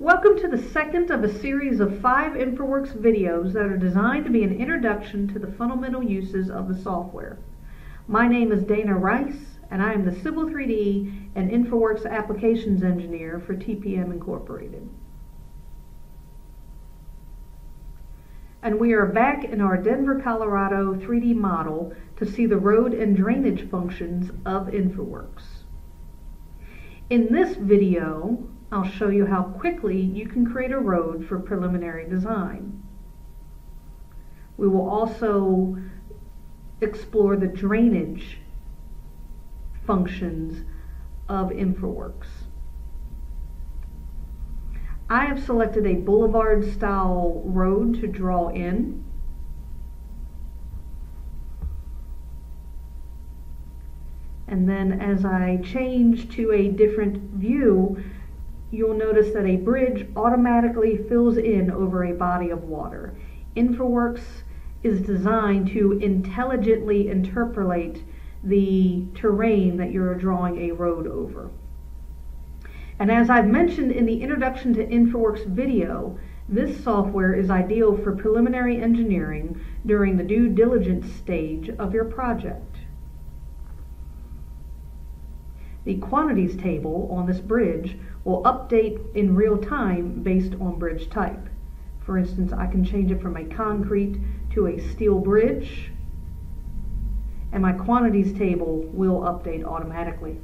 Welcome to the second of a series of five InfraWorks videos that are designed to be an introduction to the fundamental uses of the software. My name is Dana Rice, and I am the Civil 3D and InfraWorks Applications Engineer for TPM Incorporated. And we are back in our Denver, Colorado 3D model to see the road and drainage functions of InfraWorks. In this video, I'll show you how quickly you can create a road for preliminary design. We will also explore the drainage functions of InfraWorks. I have selected a boulevard style road to draw in. And then as I change to a different view, you'll notice that a bridge automatically fills in over a body of water. InfraWorks is designed to intelligently interpolate the terrain that you're drawing a road over. And as I've mentioned in the introduction to InfraWorks video, this software is ideal for preliminary engineering during the due diligence stage of your project. The quantities table on this bridge will update in real time based on bridge type. For instance, I can change it from a concrete to a steel bridge, and my quantities table will update automatically.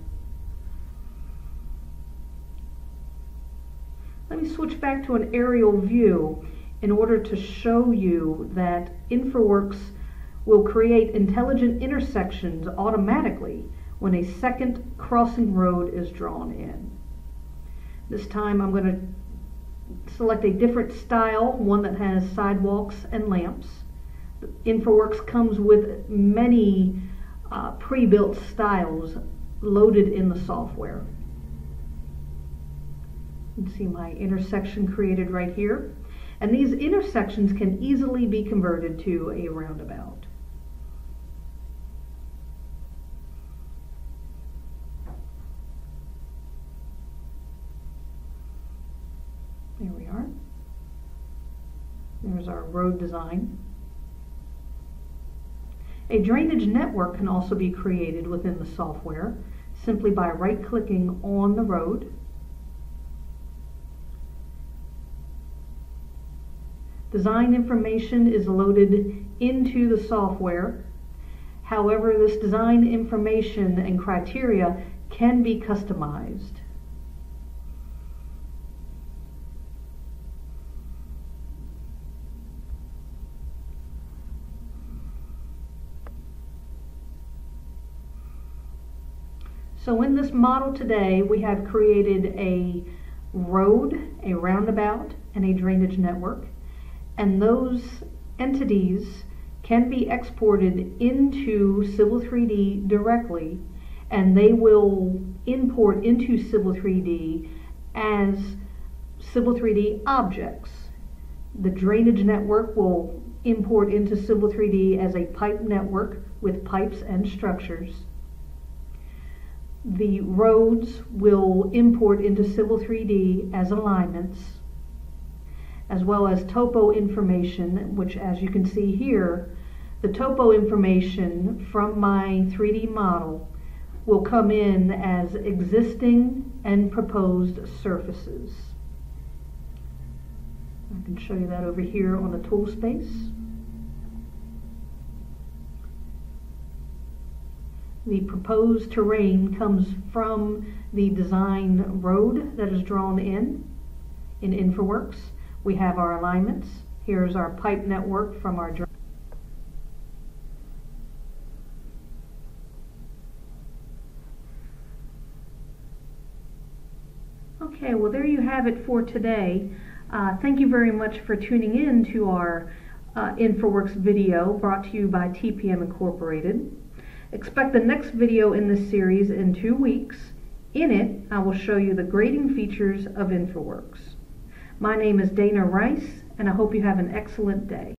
Let me switch back to an aerial view in order to show you that InfraWorks will create intelligent intersections automatically when a second crossing road is drawn in. This time I'm going to select a different style, one that has sidewalks and lamps. InfraWorks comes with many uh, pre-built styles loaded in the software. You can see my intersection created right here. And these intersections can easily be converted to a roundabout. There we are. There's our road design. A drainage network can also be created within the software simply by right-clicking on the road. Design information is loaded into the software. However, this design information and criteria can be customized. So in this model today, we have created a road, a roundabout, and a drainage network. And those entities can be exported into Civil 3D directly, and they will import into Civil 3D as Civil 3D objects. The drainage network will import into Civil 3D as a pipe network with pipes and structures the roads will import into Civil 3D as alignments, as well as topo information, which as you can see here, the topo information from my 3D model will come in as existing and proposed surfaces. I can show you that over here on the tool space. The proposed terrain comes from the design road that is drawn in, in InfraWorks. We have our alignments. Here's our pipe network from our Okay, well there you have it for today. Uh, thank you very much for tuning in to our uh, InfraWorks video brought to you by TPM Incorporated. Expect the next video in this series in two weeks. In it, I will show you the grading features of InfraWorks. My name is Dana Rice, and I hope you have an excellent day.